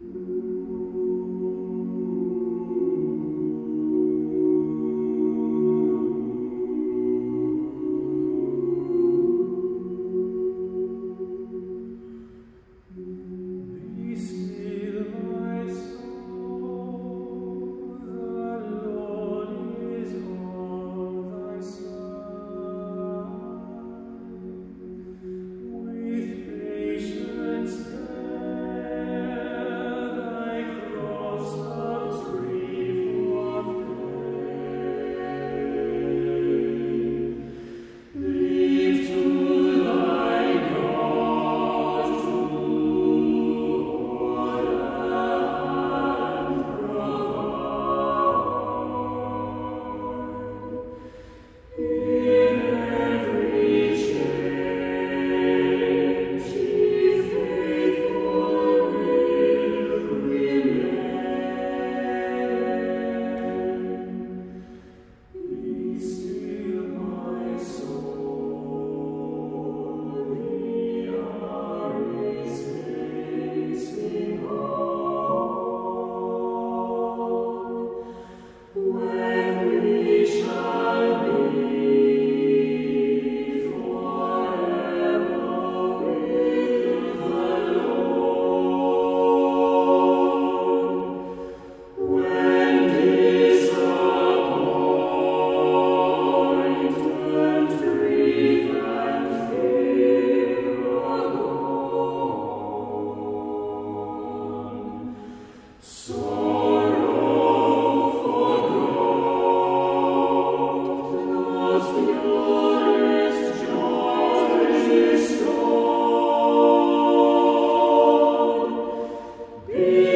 Be Amen.